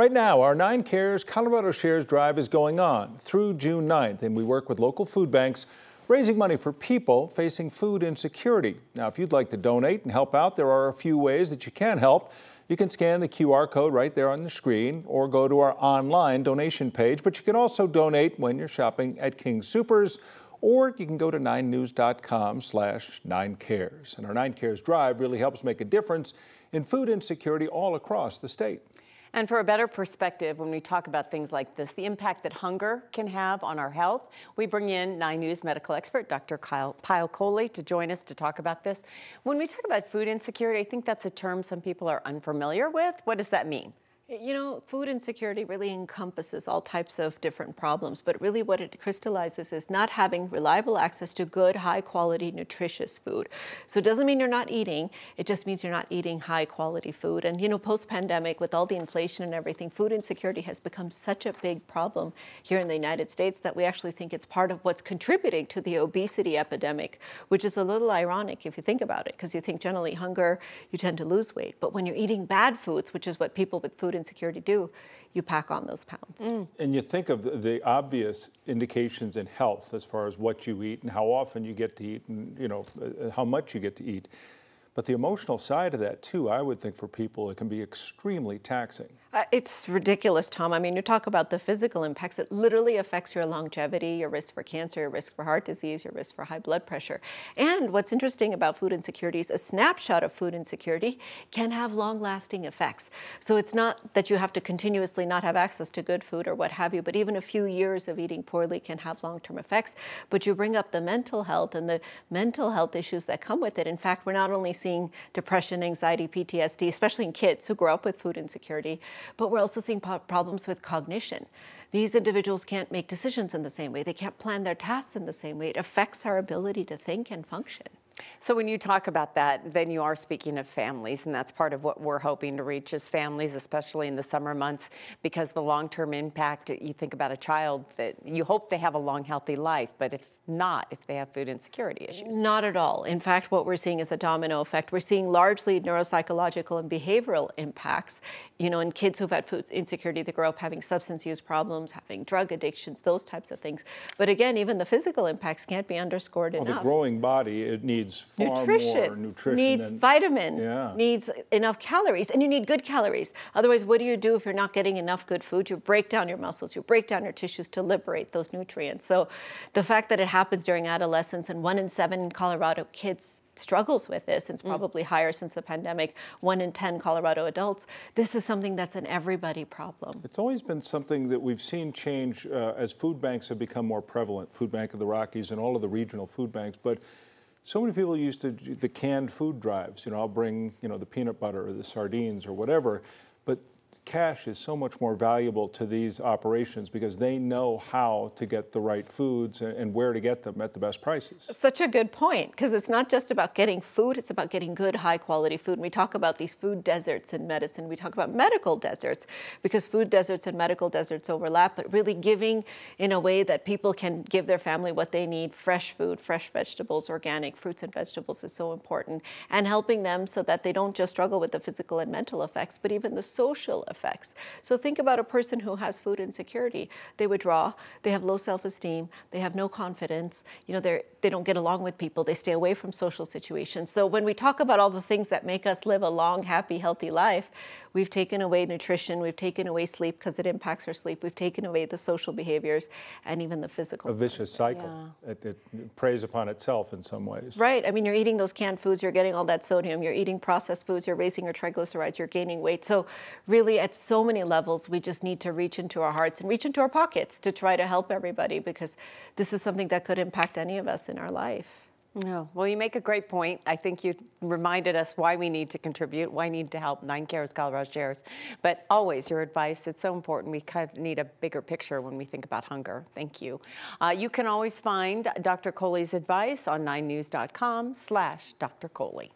Right now, our Nine Cares Colorado Shares Drive is going on through June 9th, and we work with local food banks raising money for people facing food insecurity. Now, if you'd like to donate and help out, there are a few ways that you can help. You can scan the QR code right there on the screen or go to our online donation page, but you can also donate when you're shopping at King Soopers or you can go to 9news.com slash 9cares. And our 9cares drive really helps make a difference in food insecurity all across the state. And for a better perspective, when we talk about things like this, the impact that hunger can have on our health, we bring in 9 News medical expert Dr. Kyle Payal Kohli to join us to talk about this. When we talk about food insecurity, I think that's a term some people are unfamiliar with. What does that mean? You know, food insecurity really encompasses all types of different problems, but really what it crystallizes is not having reliable access to good, high quality, nutritious food. So it doesn't mean you're not eating, it just means you're not eating high quality food. And you know, post pandemic, with all the inflation and everything, food insecurity has become such a big problem here in the United States that we actually think it's part of what's contributing to the obesity epidemic, which is a little ironic if you think about it, because you think generally hunger, you tend to lose weight. But when you're eating bad foods, which is what people with food insecurity do, you pack on those pounds. Mm. And you think of the obvious indications in health as far as what you eat and how often you get to eat and you know uh, how much you get to eat. But the emotional side of that too, I would think for people, it can be extremely taxing. Uh, it's ridiculous, Tom. I mean, you talk about the physical impacts. It literally affects your longevity, your risk for cancer, your risk for heart disease, your risk for high blood pressure. And what's interesting about food insecurity is a snapshot of food insecurity can have long-lasting effects. So it's not that you have to continuously not have access to good food or what have you, but even a few years of eating poorly can have long-term effects. But you bring up the mental health and the mental health issues that come with it. In fact, we're not only seeing depression, anxiety, PTSD, especially in kids who grow up with food insecurity, but we're also seeing problems with cognition. These individuals can't make decisions in the same way. They can't plan their tasks in the same way. It affects our ability to think and function. So when you talk about that, then you are speaking of families, and that's part of what we're hoping to reach is families, especially in the summer months, because the long-term impact, you think about a child that you hope they have a long, healthy life, but if not, if they have food insecurity issues. Not at all. In fact, what we're seeing is a domino effect. We're seeing largely neuropsychological and behavioral impacts. You know, in kids who've had food insecurity, they grow up having substance use problems, having drug addictions, those types of things. But again, even the physical impacts can't be underscored well, enough. The growing body, it needs needs far nutrition, more nutrition. Needs and, vitamins, yeah. needs enough calories, and you need good calories. Otherwise, what do you do if you're not getting enough good food? You break down your muscles, you break down your tissues to liberate those nutrients. So the fact that it happens during adolescence and one in seven Colorado kids struggles with this. It's mm. probably mm. higher since the pandemic. One in 10 Colorado adults. This is something that's an everybody problem. It's always been something that we've seen change uh, as food banks have become more prevalent, Food Bank of the Rockies and all of the regional food banks. But so many people used to do the canned food drives. You know, I'll bring, you know, the peanut butter or the sardines or whatever. But cash is so much more valuable to these operations because they know how to get the right foods and where to get them at the best prices. Such a good point because it's not just about getting food, it's about getting good high quality food. And we talk about these food deserts in medicine. We talk about medical deserts because food deserts and medical deserts overlap, but really giving in a way that people can give their family what they need, fresh food, fresh vegetables, organic fruits and vegetables is so important and helping them so that they don't just struggle with the physical and mental effects, but even the social effects. So think about a person who has food insecurity. They withdraw, they have low self-esteem, they have no confidence, you know, they're, they don't get along with people, they stay away from social situations. So when we talk about all the things that make us live a long, happy, healthy life, we've taken away nutrition, we've taken away sleep because it impacts our sleep, we've taken away the social behaviors and even the physical. A vicious cycle. Yeah. It, it preys upon itself in some ways. Right. I mean, you're eating those canned foods, you're getting all that sodium, you're eating processed foods, you're raising your triglycerides, you're gaining weight. So really at so many levels, we just need to reach into our hearts and reach into our pockets to try to help everybody because this is something that could impact any of us in our life. No. Well, you make a great point. I think you reminded us why we need to contribute, why we need to help Nine Cares Colorado Shares. But always your advice, it's so important. We kind of need a bigger picture when we think about hunger. Thank you. Uh, you can always find Dr. Kohli's advice on 9news.com slash Dr. Kohli.